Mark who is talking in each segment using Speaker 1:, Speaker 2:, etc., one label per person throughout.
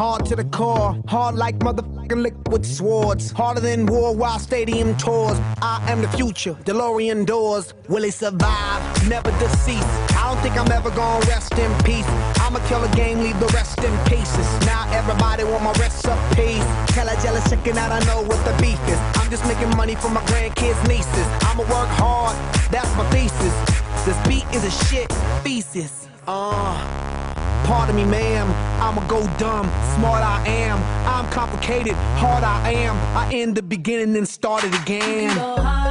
Speaker 1: Hard, to the core. Hard like motherfucking liquid swords. Harder than war worldwide stadium tours. I am the future, DeLorean doors. Will it survive? Never deceased. I don't think I'm ever gonna rest in peace. I'ma kill a game, leave the rest in pieces. Now everybody want my recipes. Hella jealous, checking out, I know what the beef is. I'm just making money for my grandkids, nieces. I'ma work hard, that's my thesis. This beat is a shit thesis. Uh, pardon me, ma'am. I'ma go dumb. Smart I am. I'm complicated. Hard I am. I end the beginning and start it again.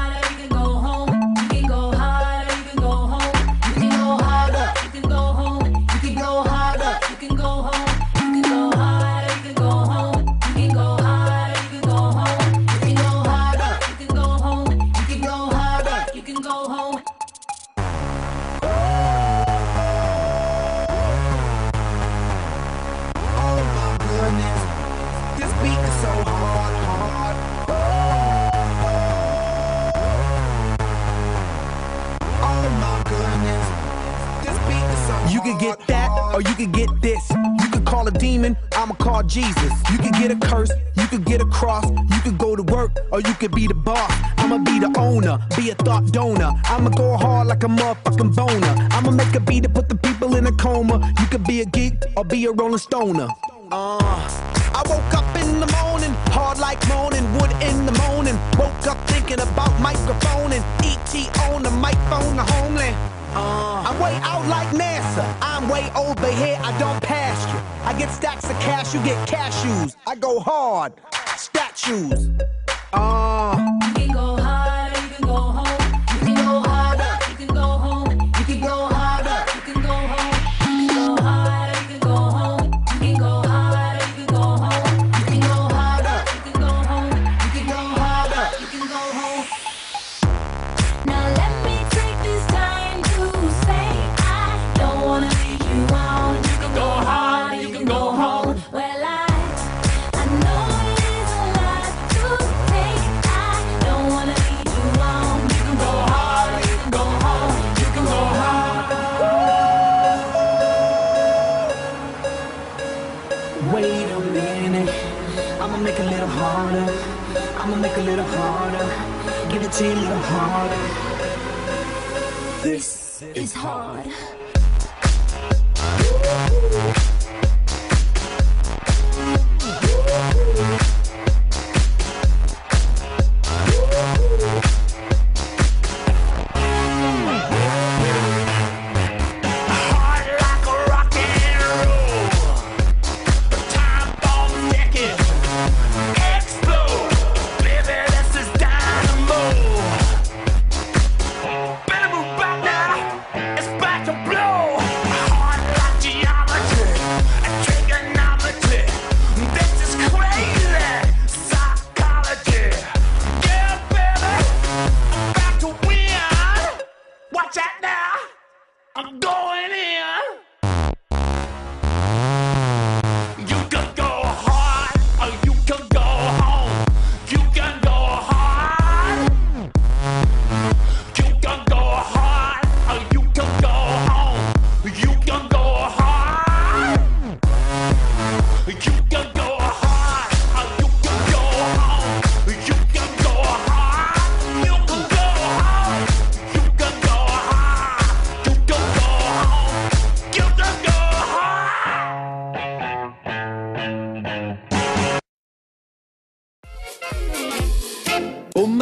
Speaker 2: Can
Speaker 3: get that, or you could get this. You could call a demon, I'ma call Jesus. You could get a curse, you could get a cross. You could go to work, or you could be the boss. I'ma be the owner, be a thought donor. I'ma go hard like a motherfucking boner. I'ma make a beat to put the people in a coma. You could be a geek, or be a rolling stoner. Uh, I woke up in the morning, hard like moaning, wood in the morning. Woke up thinking about microphone and ET on the microphone, the homeland. Uh, I'm way out like NASA. I'm way over here. I don't pass you. I get stacks of cash. You get cashews. I go hard. Statues. Uh, little harder. Give it to you a little harder.
Speaker 2: This is hard.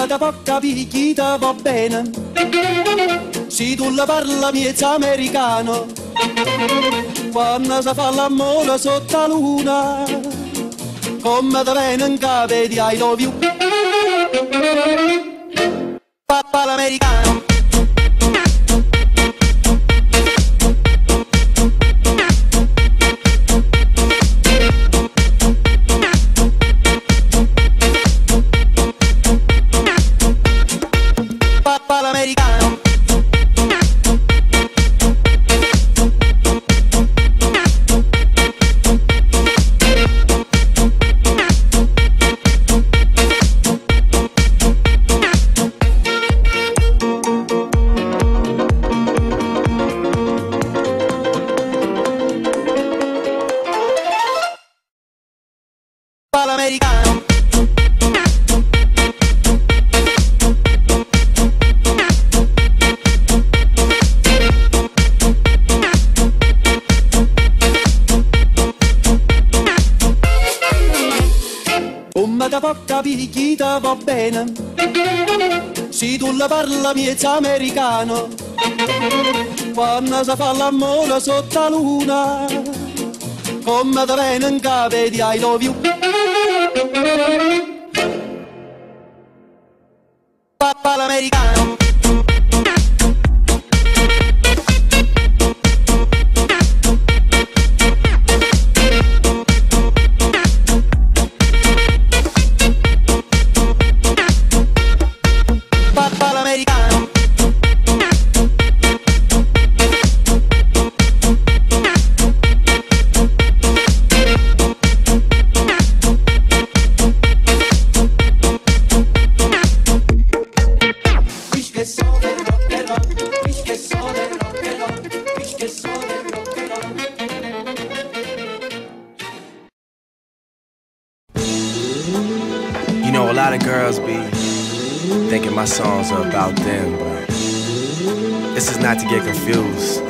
Speaker 4: Da poca picchita va bene. Se tu la parla miezza americano Quando si fa l'amore sotto la luna Come da bene in capo di I love you. Papà l'americano picchita va bene. Se tu la parla miezza americano, quando si fa l'amore sotto la luna, come da bene in capo di I love you. Papà l'americano.
Speaker 5: Know, a lot of girls be thinking my songs are about them, but this is not to get confused.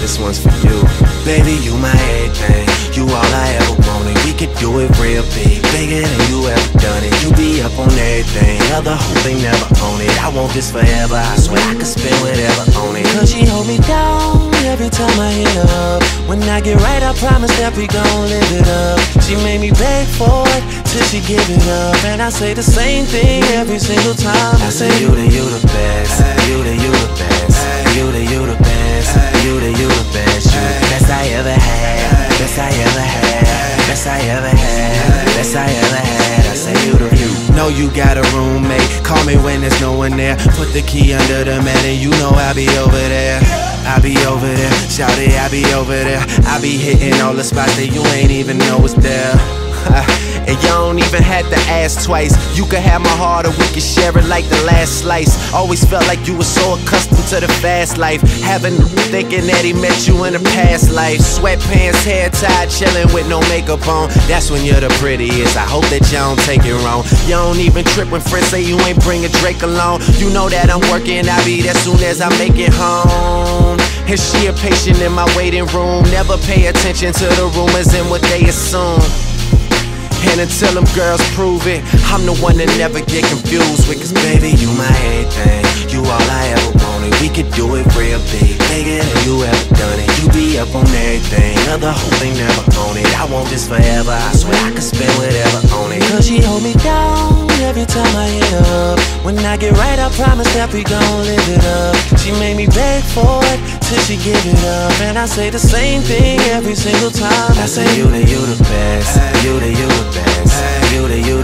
Speaker 5: This one's for you. Baby, you my everything. You all I ever wanted. We could do it real big, bigger than you ever done it. You be up on everything. Other hope they never own it. I want this forever. I swear I could spend whatever on it. Cause she hold me down every time I hit up. When I get right, I promise that we gon' live it up. She made me beg for it till she give it up. And I say the same thing every single time. I say, You the, you the best. You the, you the best. You the, you the best. You the, you the best. You the best I ever had. Best I ever had. Best I ever had. Best I ever had. I say, You the, you. Know you got a roommate. Call me when there's no one there. Put the key under the mat and you know I'll be over there. I be over there, shout it, I be over there. I be hitting all the spots that you ain't even know is there. and you don't even have to ask twice. You could have my heart or we could share it like the last slice. Always felt like you were so accustomed to the fast life. Having thinking that he met you in a past life. Sweatpants, hair tied, chilling with no makeup on. That's when you're the prettiest. I hope that you don't take it wrong. You don't even trip when friends say you ain't bringing Drake along. You know that I'm working, I'll be there soon as I make it home. And she a patient in my waiting room. Never pay attention to the rumors and what they assume. And until them girls prove it, I'm the one that never get confused with. Cause baby, you my everything. You all I ever wanted. We could do it real big, bigger than you ever done it. You be up on everything, other hope they never own it. I want this forever. I swear I could spend whatever on it. Cause she hold me down every time I hit up. When I get right, I promise that we gon' live it up. She made me beg for it till she give it up. And I say the same thing every single time. I say, You the, you the best. You the, you the best. You the, you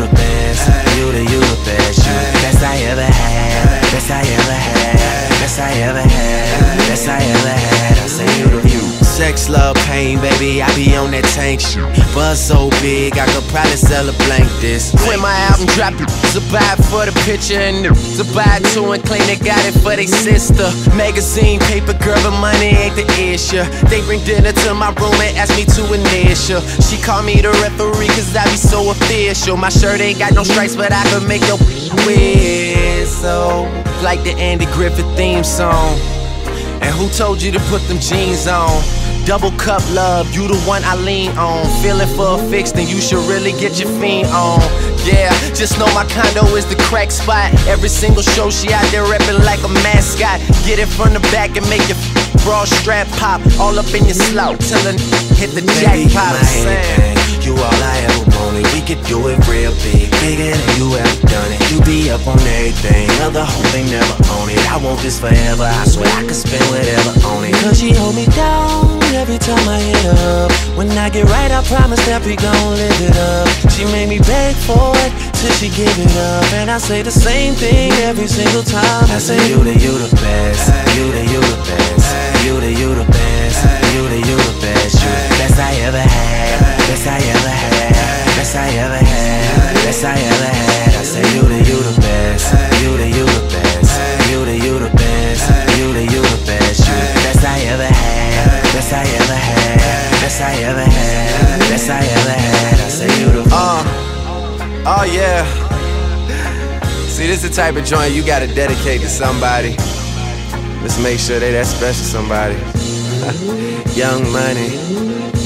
Speaker 5: that tank shit. Buzz so big, I could probably sell a blank this. When my album drop, it for the picture and buy it two and claim they got it for they sister. Magazine, paper, girl, but money ain't the issue. They bring dinner to my room and ask me to initial. She call me the referee cause I be so official. My shirt ain't got no stripes, but I could make your whistle. Like the Andy Griffith theme song. And who told you to put them jeans on? Double cup love, you the one I lean on. Feeling for a fix, then you should really get your fiend on. Yeah, just know my condo is the crack spot. Every single show she out there reppin' like a mascot. Get it from the back and make your bra strap pop. All up in your slouch till a hit the jackpot. I'm saying. You all I ever wanted. We could do it real big, bigger than you ever done it. You be up on everything, other hope they never. I want this forever. I swear I could spend whatever on it. Cause she hold me down every time I hit up. When I get right, I promise that we gon' live it up. She made me beg for it till she give it up, and I say the same thing every single time. I say you the you the best, you the you the best, you the you the best, you the you the best, See, this is the type of joint you gotta dedicate to somebody. Let's make sure they that special somebody. Young money.